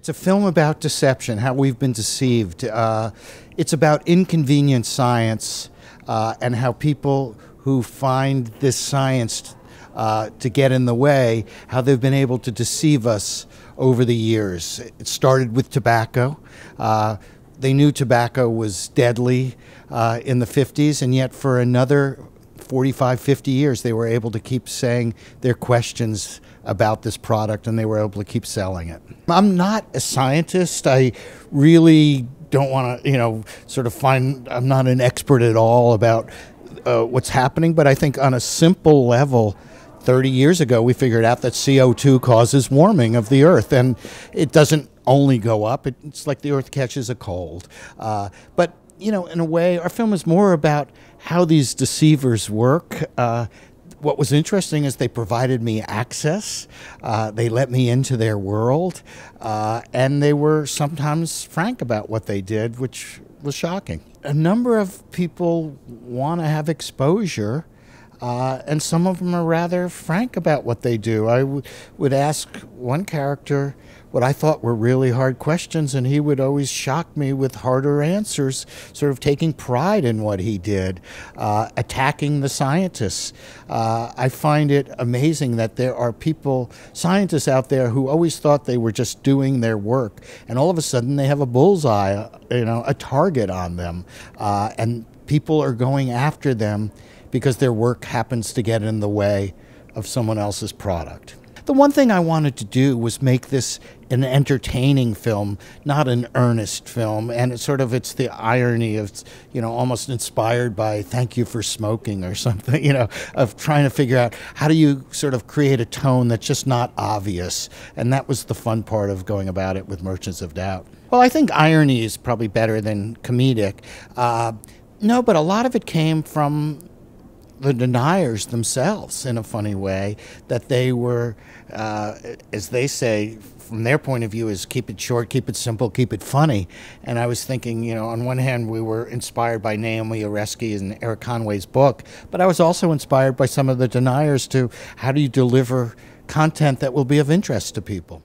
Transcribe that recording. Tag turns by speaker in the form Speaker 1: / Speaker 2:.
Speaker 1: It's a film about deception, how we've been deceived. Uh, it's about inconvenient science uh, and how people who find this science uh, to get in the way, how they've been able to deceive us over the years. It started with tobacco. Uh, they knew tobacco was deadly uh, in the 50s, and yet for another 45, 50 years, they were able to keep saying their questions about this product and they were able to keep selling it. I'm not a scientist. I really don't want to, you know, sort of find, I'm not an expert at all about uh, what's happening, but I think on a simple level, 30 years ago, we figured out that CO2 causes warming of the earth, and it doesn't only go up. It's like the earth catches a cold. Uh, but you know, in a way, our film is more about how these deceivers work. Uh, what was interesting is they provided me access. Uh, they let me into their world, uh, and they were sometimes frank about what they did, which was shocking. A number of people want to have exposure. Uh, and some of them are rather frank about what they do. I would ask one character, what I thought were really hard questions, and he would always shock me with harder answers, sort of taking pride in what he did, uh, attacking the scientists. Uh, I find it amazing that there are people, scientists out there, who always thought they were just doing their work, and all of a sudden they have a bullseye, you know, a target on them, uh, and people are going after them because their work happens to get in the way of someone else's product. The one thing I wanted to do was make this an entertaining film, not an earnest film. And it's sort of it's the irony of you know almost inspired by "Thank You for Smoking" or something. You know, of trying to figure out how do you sort of create a tone that's just not obvious. And that was the fun part of going about it with Merchants of Doubt. Well, I think irony is probably better than comedic. Uh, no, but a lot of it came from the deniers themselves in a funny way that they were, uh, as they say, from their point of view, is keep it short, keep it simple, keep it funny. And I was thinking, you know, on one hand, we were inspired by Naomi Oreskes and Erik Conway's book, but I was also inspired by some of the deniers to how do you deliver content that will be of interest to people.